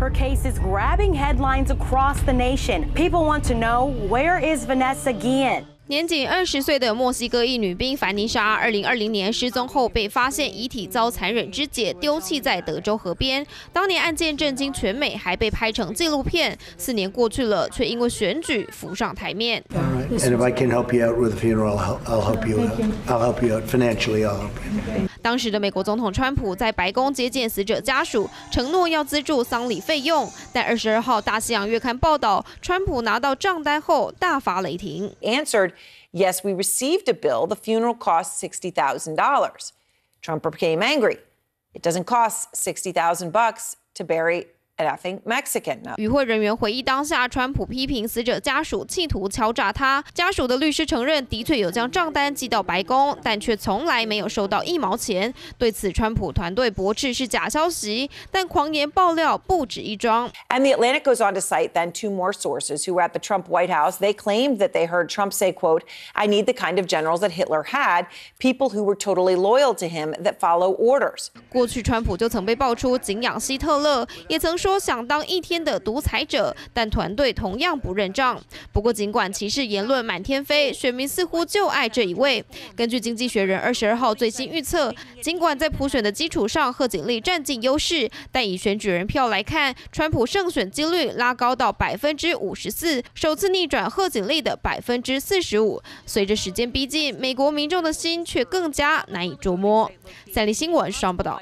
Her case is grabbing headlines across the nation. People want to know where is Vanessa Guillen? 年仅二十岁的墨西哥裔女兵凡妮莎，二零二零年失踪后被发现遗体遭残忍肢解，丢弃在德州河边。当年案件震惊全美，还被拍成纪录片。四年过去了，却因为选举浮上台面。当时的美国总统川普在白宫接见死者家属，承诺要资助丧礼费用。但二十二号《大西洋月刊》报道，川普拿到账单后大发雷霆。Answered. Yes, we received a bill. The funeral cost $60,000. Trump became angry. It doesn't cost 60,000 bucks to bury I think Mexican. 与会人员回忆当下，川普批评死者家属企图敲诈他。家属的律师承认，的确有将账单寄到白宫，但却从来没有收到一毛钱。对此，川普团队驳斥是假消息，但狂言爆料不止一桩。And the Atlantic goes on to cite then two more sources who were at the Trump White House. They claimed that they heard Trump say, "quote I need the kind of generals that Hitler had, people who were totally loyal to him that follow orders." 过去，川普就曾被爆出敬仰希特勒，也曾。 说想当一天的独裁者，但团队同样不认账。不过，尽管歧视言论满天飞，选民似乎就爱这一位。根据《经济学人》二十二号最新预测，尽管在普选的基础上贺锦丽占尽优势，但以选举人票来看，川普胜选几率拉高到百分之五十四，首次逆转贺锦丽的百分之四十五。随着时间逼近，美国民众的心却更加难以捉摸。三立新闻双报道。